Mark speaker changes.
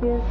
Speaker 1: kiss